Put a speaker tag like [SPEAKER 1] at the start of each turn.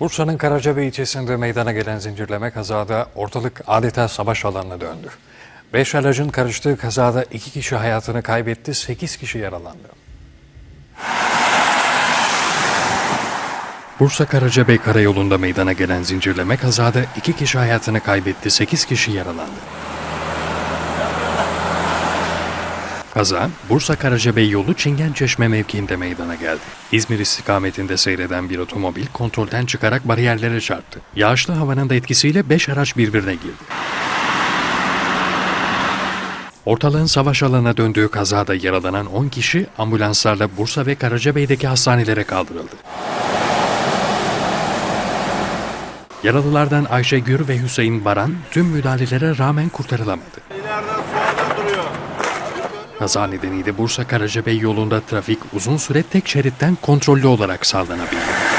[SPEAKER 1] Bursa'nın Karacabey ilçesinde meydana gelen zincirleme kazada ortalık adeta savaş alanına döndü. Beş aracın karıştığı kazada iki kişi hayatını kaybetti, sekiz kişi yaralandı. Bursa Karacabey Karayolu'nda meydana gelen zincirleme kazada iki kişi hayatını kaybetti, sekiz kişi yaralandı. Kaza, Bursa Karacabey yolu Çingençeşme mevkiinde meydana geldi. İzmir istikametinde seyreden bir otomobil kontrolden çıkarak bariyerlere çarptı. Yağışlı havanın da etkisiyle 5 araç birbirine girdi. Ortalığın savaş alanına döndüğü kazada yaralanan 10 kişi ambulanslarla Bursa ve Karacabey'deki hastanelere kaldırıldı. Yaralılardan Ayşe Gür ve Hüseyin Baran tüm müdahalelere rağmen kurtarılamadı.
[SPEAKER 2] İleriden duruyor.
[SPEAKER 1] Kaza nedeniyle Bursa Karacabey yolunda trafik uzun süre tek şeritten kontrollü olarak sağlanabildi.